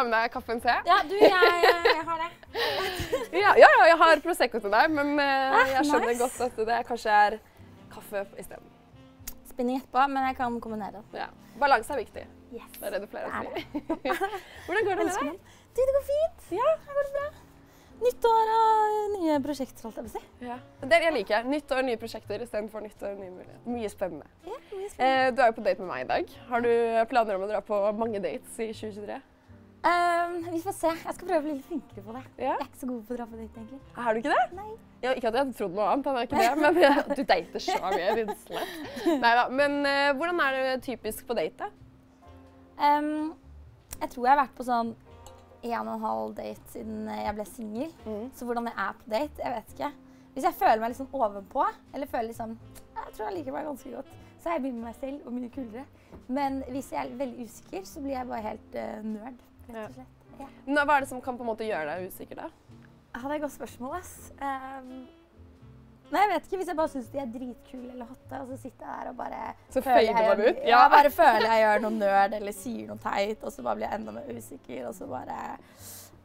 har med deg kaffe en te? Ja, du, jeg, jeg har det. Ja, ja, jeg har Prosecco til deg, men eh, Ah, jeg skjønner nice. godt at det kanskje er kaffe isteden. Spinning etterpå, men jeg kan kombinere det. Ja. Balanse er viktig. Yes. Det er det du pleier å si. Hvordan går det med deg? Du, det går fint. Ja, det går bra. Nytt år og nye prosjekter, holdt jeg på å si. Ja. Det jeg liker Nyttår Nytt år, nye prosjekter istedenfor nytt år, nye muligheter. Mye spennende. Ja, mye spennende. Eh, du er jo på date med meg i dag. Har du planer om å dra på mange dates i 2023? Ehm, vi får se. Jeg skal prøve å bli litt flinkere på det. Ja. Jeg er ikke så god på å dra på date, egentlig. Er du ikke det? Nei. Ja, ikke at jeg hadde trodd noe annet, han er ikke det, men ja, du dater så mye, din Nei Neida, men uh, hvordan er det typisk på date? da? Ehm, jeg tror jeg har vært på sånn en og en halv date siden jeg ble singel. Mm. Så hvordan jeg er på date, jeg vet ikke. Hvis jeg føler meg liksom ovenpå, eller føler liksom Jeg tror jeg liker meg ganske godt, så er jeg mye med meg selv og mye kulere. Men hvis jeg er veldig usikker, så blir jeg bare helt uh, nerd, rett og slett. Ja. Nå, Hva er det som kan på en måte gjøre deg usikker, da? Ja, det er et godt spørsmål, ass. Um, nei, jeg vet ikke. Hvis jeg bare syns de er dritkule eller hotte, og så sitter jeg der og bare Så fader gjør- ut? Ja, bare føler jeg gjør noe nerd eller sier noe teit, og så bare blir jeg enda mer usikker, og så bare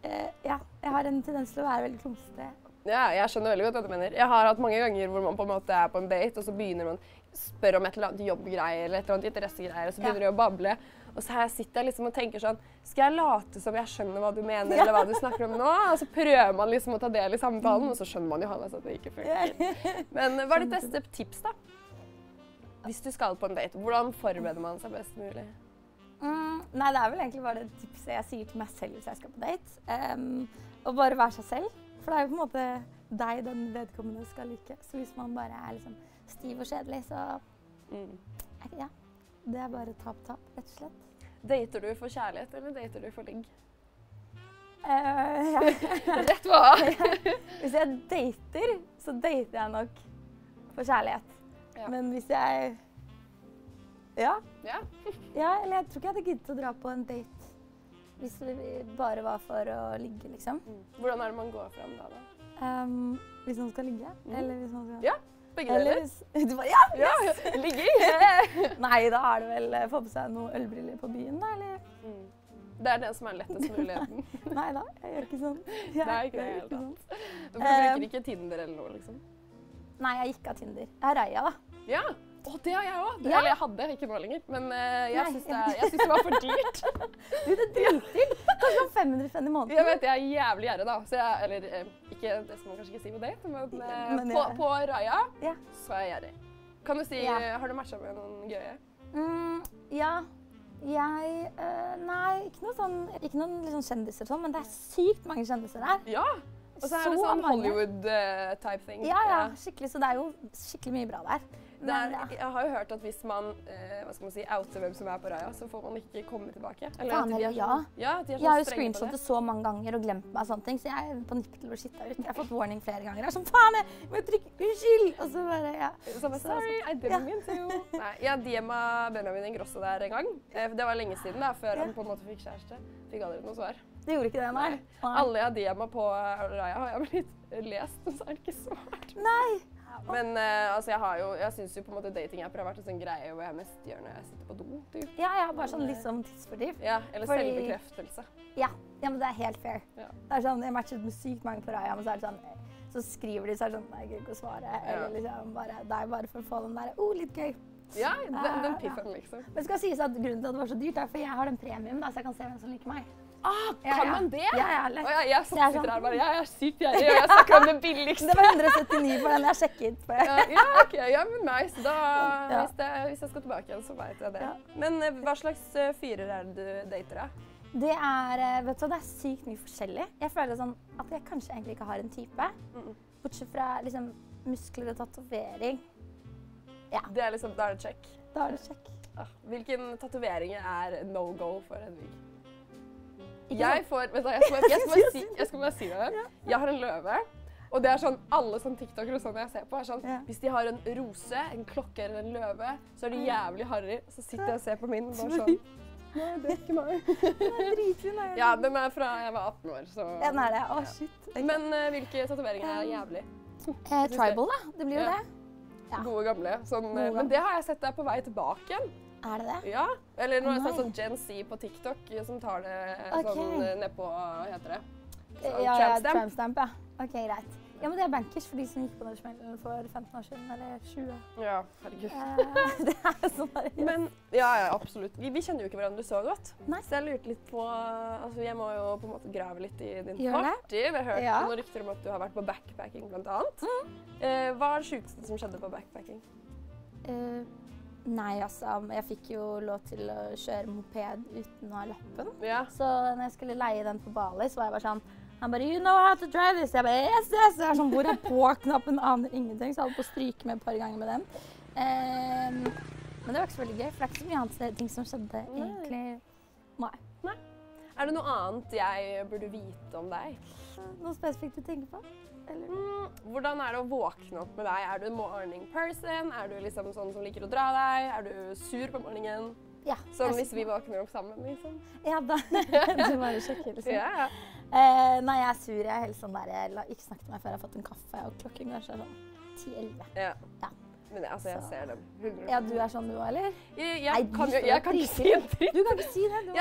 uh, Ja. Jeg har en tendens til å være veldig klumsete. Ja, jeg skjønner veldig godt hva du mener. Jeg har hatt mange ganger hvor man på en måte er på en date, og så begynner man spørre om et eller annet jobbgreier eller et eller annet interessegreier, og så Ja. begynner de å bable. Og så her sitter jeg liksom og tenker sånn Skal jeg late som jeg skjønner hva du mener, eller hva du snakker om nå? Og så prøver man liksom å ta del i samtalen, og så skjønner man jo halvveis at det ikke funker. Men hva er ditt beste tips, da? Hvis du skal på en date, hvordan forbereder man seg best mulig? Mm, nei, det er vel egentlig bare det tipset jeg sier til meg selv hvis jeg skal på date. Um, å bare være seg selv. For det er jo på en måte deg den vedkommende skal like. Så hvis man bare er liksom stiv og kjedelig, så Mm. ja. Det er bare tap-tap, rett og slett. Dater du for kjærlighet, eller dater du for ligg? Uh, ja. Rett hva? Hvis jeg dater, så dater jeg nok for kjærlighet. Ja. Men hvis jeg Ja. Ja. ja. Eller jeg tror ikke jeg hadde giddet å dra på en date hvis det bare var for å ligge, liksom. Mm. Hvordan er det man går frem da? da? Um, hvis man skal ligge? Mm. Eller hvis man skal Ja, Begge deler? du bare, Ja! Ja, Ligger! Nei, da er det vel eh, få på seg noen ølbriller på byen, da, eller? Mm. Det er det som er lettest muligheten. Nei da, jeg gjør ikke sånn. Jeg, er ikke det hele sånn. Du bruker ikke Tinder eller noe, liksom? Nei, jeg gikk av Tinder. Jeg har Raya, da. Ja! Å, det har jeg òg! Ja. Eller jeg hadde, ikke nå lenger. Men uh, jeg Nei. syns det, det var for dyrt. Du, det er dritdyrt! Kanskje sånn 500 spenn i måneden. Jeg vet jeg er jævlig gjerrig, da. Så jeg, eller eh, ikke det skal man kanskje ikke si på date, men, eh, Men på, på Raja Ja. så er jeg gjerrig. Kan du si Ja. eh, Har du matcha med noen gøye? Mm, ja. Jeg øh, Nei, ikke noe sånn Ikke noen liksom kjendiser sånn, men det er sykt mange kjendiser der. Ja! Og så er det sånn. Hollywood-type thing. Ja, ja, skikkelig. Så det er jo skikkelig mye bra der. Er, Jeg har jo hørt at hvis man eh, hva skal man si, outer hvem som er på Raja, så får man ikke komme tilbake. Eller Faen er heller, ja. sånn- ja. Jeg har jo sånn det. screenshotet så mange ganger og glemt meg og sånne ting, så jeg er på nippet til å skitte ut. Jeg har fått warning flere ganger. Jeg er sånn, faen, jeg må trykke unnskyld! Og så bare, ja. Så- sorry, I Ja. didn't mean to. Nei, jeg DM'a Benjamin Ingrosso der en gang. Eh, Det var lenge siden, da, før han på en måte fikk kjæreste. Fikk aldri noe svar. Det gjorde ikke det, nei. nei. Alle jeg DM'a på Raja, har jeg blitt lest, men så er det ikke svart. Nei. Men uh, altså, jeg har jo, jeg syns jo på en måte dating-apper har vært en sånn greie hvor jeg mest gjør når jeg sitter på do. Typ. Ja, ja, bare sånn litt sånn tidsfordriv. Ja, eller Fordi- selvbekreftelse. Ja, ja, men det er helt fair. Ja. Det er sånn, Jeg matchet med sykt mange på Raja, men så er det sånn så skriver de så det sånn Nei, jeg gidder ikke å svare. Eller liksom bare Det er bare for å få den der oh, litt gøy. Ja, den, den piffen, liksom. Men skal sies at grunnen til at det var så dyrt, er for jeg har den premium, da, så jeg kan se hvem som liker meg. Ah, kan ja. man det? Ja, ja, lett. Og jeg, jeg er sitter sånn- her bare Jeg er sykt gjerrig, og jeg snakker om det billigste. Det var 179 for den jeg sjekket. Ja, ja, ok, ja, men nice. Da, Ja. hvis, det, hvis jeg skal tilbake igjen, så vet jeg det. Ja. Men eh, hva slags eh, fyrer er det du dater, da? Det er eh, vet du, det er sykt mye forskjellig. Jeg føler sånn at jeg kanskje egentlig ikke har en type. Mm. Bortsett fra liksom muskler og tatovering. Ja, Det er liksom, Da er det check. da er det sjekk. Ah, hvilken tatovering er no go for Hedvig? Ikke Jeg sånn- får Vet du jeg skal bare, jeg skal bare, si, jeg skal bare si det. Jeg har en løve. Og det er sånn, alle sånn TikTokere og sånn jeg ser på, er sånn Ja. Hvis de har en rose, en klokke eller en løve, så er de jævlig harry. Så sitter jeg og ser på min og bare sånn Nei, det er ikke meg. Den er dritfin. Ja, den er fra jeg var 18 år, så Den er det. Å, shit. Men uh, hvilke tatoveringer er jævlig? eh, tribal, da. Det blir jo Ja. det. Ja. Gode gamle. Sånn, eh, Gode men det har jeg sett deg på vei tilbake igjen. Er det det? Ja. Eller nå har jeg sett sånn Gen Z på TikTok eh, som tar det okay. sånn eh, nedpå Hva heter det? Sånn Ja, ja, tramp-stamp. ja. OK, greit. Ja, men det er bankers for de som gikk på den smellen for 15 år siden, eller 20. Ja, herregud. Eh, det er sånn der. Men ja, ja, absolutt. Vi, vi kjenner jo ikke hverandre så godt. Nei. Så jeg lurte litt på Altså, jeg må jo på en måte grave litt i din party. Vi har hørt Ja. noen rykter om at du har vært på backpacking, blant annet. Eh, hva er det sjukeste som skjedde på backpacking? Eh, nei, altså. Jeg fikk jo lov til å kjøre moped uten å ha lappen. Ja. Så når jeg skulle leie den på Bali, så var jeg bare sånn Han bare You know how to drive this? Jeg bare Yes, yes! Jeg er sånn, Hvor er på-knappen? Aner ingenting. Så jeg holdt på å stryke med et par ganger med den. Um, men det var ikke så veldig gøy, for det er ikke så mye annet ting som skjedde egentlig. Nei. Er det noe annet jeg burde vite om deg? Noe spesifikt du tenker på? Eller? Mm, hvordan er det å våkne opp med deg? Er du en morning person? Er du liksom sånn som liker å dra deg? Er du sur på morgenen? Ja. Som hvis vi våkner opp sammen, liksom? Ja, da. Du bare sjekker, liksom. Ja, ja. Eh, nei, jeg er sur. Jeg er helt sånn der Jeg la ikke snakke til meg før jeg har fått en kaffe, og klokken kanskje er sånn 10-11. ja. Ja. Men altså, jeg ser dem. 100%. Ja, du er sånn du òg, eller? Jeg, jeg, Nei, kan, jeg, jeg kan ikke si en dritt. Du kan ikke si det. Du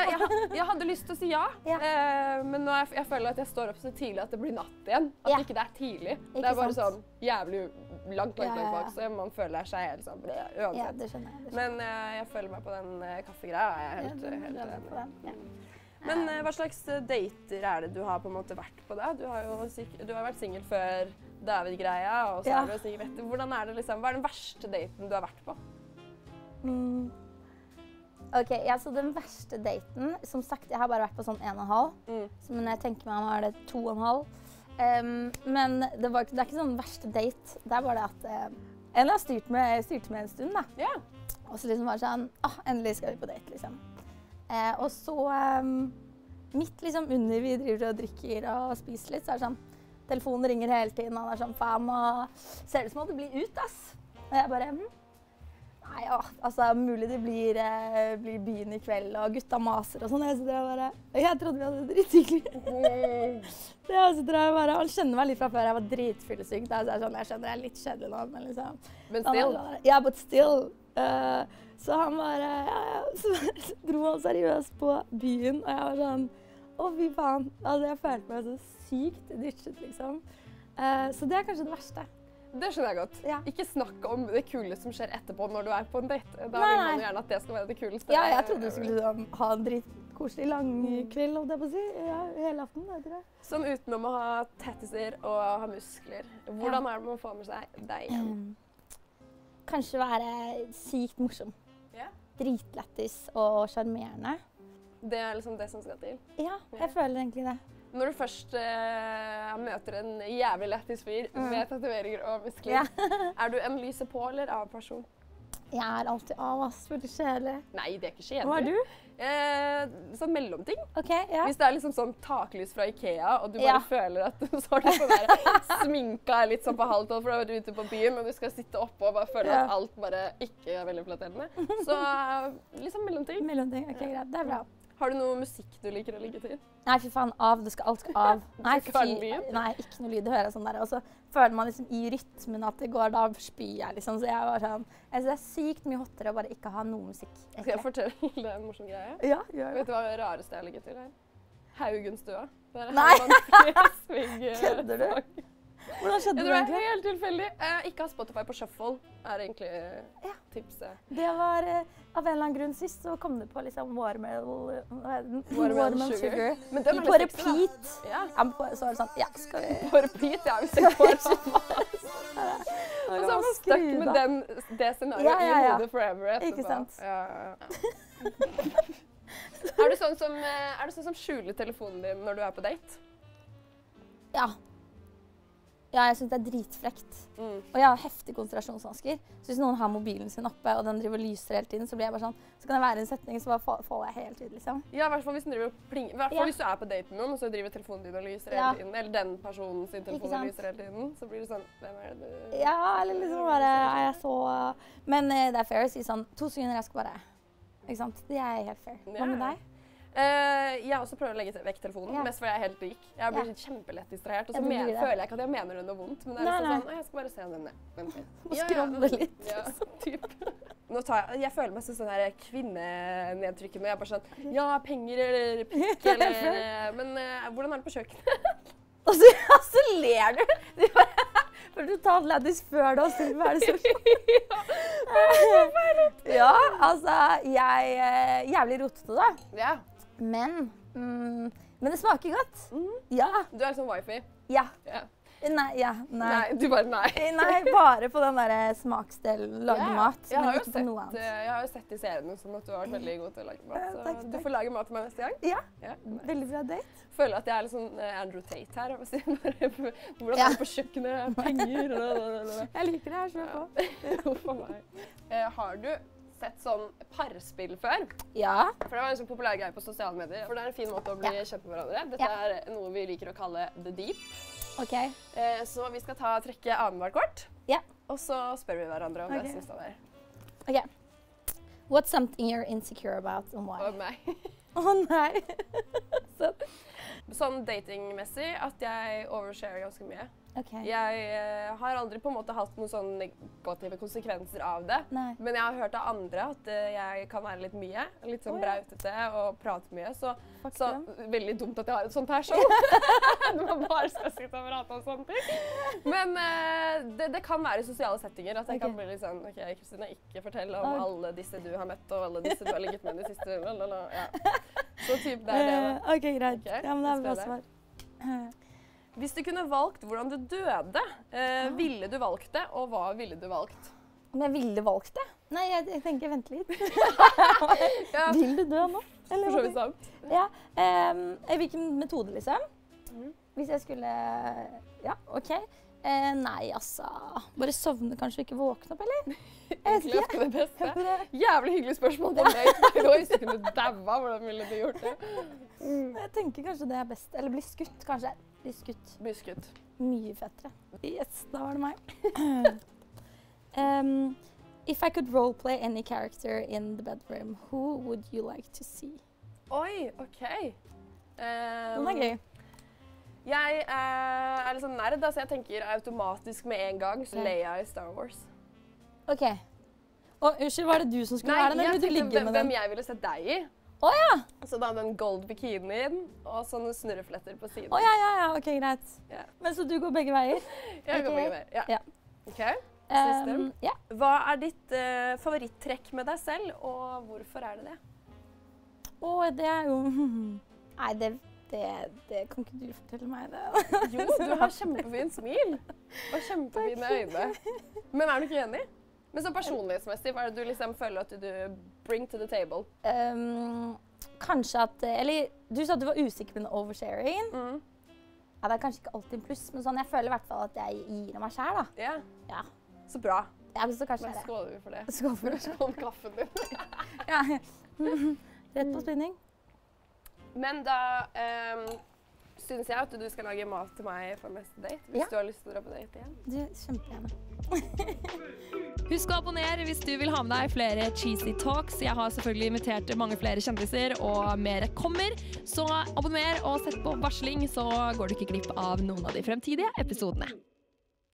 Jeg, hadde lyst til å si ja, Ja. eh, men nå jeg føler at jeg står opp så tidlig at det blir natt igjen. At Ja. ikke det er tidlig. det er bare sant. sånn jævlig langt, langt, Ja, ja, langt ja. bak, så man føler seg helt sånn uansett. ja, det skjønner jeg. Det skjønner Men eh, jeg føler meg på den uh, kaffegreia. Jeg er helt, Ja, helt på enig. ja. Men eh, hva slags dater er det du har på en måte vært på da? Du har jo du har vært singel før David-greia, og så Ja. er du singel etter. Hvordan er det liksom, Hva er den verste daten du har vært på? Mm. OK, ja, så den verste daten Som sagt, jeg har bare vært på sånn en og en halv. Mm. Så men jeg tenker meg om er det to og en halv. Um, men det, var, det er ikke sånn verste date. Det er bare det at um, En har styrt med, styrte med en stund, da. Yeah. Og så liksom var det sånn ah, Endelig skal vi på date, liksom. Uh, og så um, Midt liksom under vi driver og drikker og spiser litt, så er det sånn Telefonen ringer hele tiden, han er sånn faen, og ser ut som om det blir ut, ass. Og jeg bare hm, Nei, ja, altså mulig det blir, eh, blir byen i kveld, og gutta maser og sånn. Jeg sitter der bare Jeg trodde vi hadde det drithyggelig. Så jeg sitter der bare, Han kjenner meg litt fra før. Jeg var dritfyllesyk. Da, så jeg, sånn, jeg skjønner jeg er litt kjedelig nå, men liksom Men still. bare, yeah, but still. Uh, så han bare ja, ja. Så dro han seriøst på byen, og jeg var sånn Å, fy faen. Altså, jeg følte meg så sykt ditchet, liksom. Uh, så det er kanskje det verste. Det skjønner jeg godt. Ja. Ikke snakk om det kule som skjer etterpå når du er på en date. Da Nei, vil man gjerne at det skal være det kuleste. Ja, jeg trodde du skulle liksom, ha en dritkoselig langkveld, holdt jeg på å si. Ja, hele aften. vet jeg. Sånn utenom å ha tattiser og ha muskler, hvordan er det man får med seg deg igjen? Um, kanskje være sykt morsom. Ja. Dritlættis og sjarmerende. Det er liksom det som skal til. Ja, jeg føler egentlig det. Når du først eh, møter en jævlig lættis fyr Mm. med tatoveringer og muskler, Ja. er du en lyse på eller av person? Jeg er alltid av, ass. Veldig kjedelig. Nei, det er ikke kjedelig. Hva er du? Eh, sånn mellomting. OK, ja. Hvis det er liksom sånn taklys fra Ikea, og du bare Ja. føler at du sånn der sminka er litt sånn på halv tolv, for du er vært ute på byen, men du skal sitte oppe og bare føle at alt bare ikke er veldig flatterende. Så liksom mellomting. Mellomting. OK, greit. Det er bra. Har du noe musikk du liker å ligge til? Nei, fy faen. Av. Det skal, alt skal av. Nei, fy. Nei, ikke noe lyd. Det hører jeg sånn der. Og så føler man liksom i rytmen at det går, da spyr jeg, liksom. Så jeg var sånn Jeg syns det er sykt mye hottere å bare ikke ha noe musikk. Skal jeg fortelle en morsom greie? Ja, gjør Vet du hva det rareste jeg har ligget til her? Haugenstua. Der er Nei. Kødder du? Skjedde tror det det egentlig? helt tilfeldig. Eh, ikke ha Spotify på shuffle er egentlig eh, Ja. tipset. Det var eh, Av en eller annen grunn sist så kom det på liksom watermelon? Watermelon sugar. sugar. Men den er På litt sexy, da. Ja. Ja, på, så var det sånn Ja, skal vi På repeat, ja. Hvis jeg får Og så er man stuck med den, det scenarioet Ja, ja, i ja. hodet forever etterpå. Ikke sant? Ja, ja, ja. er, du sånn som, eh, er du sånn som skjuler telefonen din når du er på date? Ja. Ja, jeg syns det er dritfrekt. Mm. Og jeg har heftig konsentrasjonsvansker. Så hvis noen har mobilen sin oppe, og den driver og lyser hele tiden, så blir jeg bare sånn Så kan det være en setning, så bare får faller jeg helt ut, liksom. Ja, i hvert fall hvis, hvert fall hvis du er på date med noen, og så driver telefonen din og lyser Ja. hele tiden. Eller den personen sin telefon og lyser hele tiden. Så blir det sånn Hvem er det du Ja, eller liksom bare Er jeg så Men uh, det er fair å si sånn To sekunder, jeg skal bare Ikke sant? Det er helt fair. Hva med deg? Eh, jeg også prøver å legge vekk telefonen, Ja. mest fordi jeg er helt rik. Jeg blir Ja. kjempelett distrahert, og så du føler jeg ikke at jeg mener noe vondt. Men det er Nei, liksom sånn Jeg skal bare se den ned. Og litt. Litt, Ja, typ. Nå tar jeg, jeg føler meg som sånn her kvinnenedtrykkende. Jeg er bare sånn Ja, penger eller pikk eller Men uh, hvordan er det på kjøkkenet? Og så, og så ler du! du bare, for du tar Laddies før det, og så er det så Ja, altså Jeg er jævlig rotete, da. Ja. Men mm, Men det smaker godt. Mm. Ja. Du er liksom wifi. Ja. Ja. Nei. Ja. Nei. Nei, du bare nei. Nei, bare på den derre smaksdelen. Lage yeah. mat. Jeg Men ikke ikke på noe annet. eh, jeg har jo sett i seriene sånn at du har vært veldig god til å lage mat. Så takk, du får lage mat til meg neste gang. Ja. Ja. Veldig bra date. Føler at jeg er litt sånn eh, Andrew Tate her. Hvordan Ja. er det på kjøkkenet? Penger lalalala. Jeg liker det her. Kjør på. Huff a meg. Eh, har du sett sånn parspill før? Ja. For Det var en sånn populær greie på sosiale medier. For Det er en fin måte å bli Ja. kjent med hverandre. Dette Ja. er noe vi liker å kalle the deep. OK. Eh, så vi skal ta trekke annethvert kort, Ja. og så spør vi hverandre om Ok. det syns han er. ok. What's something you're insecure about and why? Og meg. Å nei. Sånn datingmessig at jeg oversharer ganske mye. Okay. Jeg eh, har aldri på en måte hatt noen sånne negative konsekvenser av det. Nei. Men jeg har hørt av andre at eh, jeg kan være litt mye. Litt sånn ja. brautete og prate mye. Så, så veldig dumt at jeg har et sånt her show. Når man bare skal sitte og prate om sånne ting. Men eh, det, det kan være i sosiale settinger at jeg kan bli litt sånn OK, Kristine, ikke fortell om alle disse du har møtt, og alle disse du har ligget med i siste. Lalala, ja. Så typ det er det. da. Eh, OK, greit. Okay, Ja, men det er bra svar. Hvis du kunne valgt hvordan du døde, eh, ville du valgt det, og hva ville du valgt? Om jeg ville valgt det? Nei, jeg, jeg tenker vent litt. Ja, Vil du dø nå? Eller for så vidt sant. Ja. Um, hvilken metode, liksom? Mm. Hvis jeg skulle Ja, OK. Eh, nei, altså Bare sovne kanskje og ikke våkne opp, eller? Egentlig ikke. det beste. Jævlig hyggelig spørsmål på date. by. Hvis du kunne daua, hvordan ville du gjort det? Jeg tenker kanskje det er best. Eller bli skutt, kanskje. Bli skutt. Bli skutt. Mye fettere. Yes, da var det meg. um, if I could roleplay any character in the bedroom, who would you like to see? Oi, OK. Den Um, er gøy. Jeg eh, er litt sånn nerd, da, så jeg tenker automatisk med en gang så. Leia i Star Wars. OK. Og unnskyld, var det du som skulle være den, eller jeg vil du tenkte ligge hvem, med hvem den? jeg ville sett deg i. Å ja! Så da den gold bikinien og sånne snurrefletter på siden. Å ja, ja, ja. OK, greit. Ja. Men så du går begge veier? Jeg går Ok. begge veier. Ja. Ja. OK. Um, ja. Hva er ditt eh, favorittrekk med deg selv, og hvorfor er det det? Å, det er jo Nei, det, det, det kan ikke du fortelle meg, det. Jo, du har kjempefint smil og kjempefine øyne. Men er du ikke enig? Men så personlighetsmessig, hva er det du liksom føler at du bring to the table? Um, kanskje at Eller du sa at du var usikker på den oversharingen. Mm. Ja, det er kanskje ikke alltid en pluss, men sånn, jeg føler i hvert fall at jeg gir av meg sjæl, Yeah. Ja. Ja. Så bra. ja men så kanskje det. skåler vi for det. Skål for det. Skål kaffen din. Ja. Rett på spinning. Men da um, syns jeg at du skal lage mat til meg for neste date. Hvis Ja. du har lyst til å dra på date igjen. Du, kjempegjerne. Husk å abonnere hvis du vil ha med deg flere cheesy talks. Jeg har selvfølgelig invitert mange flere kjendiser, og mer kommer. Så abonner og sett på varsling, så går du ikke glipp av noen av de fremtidige episodene.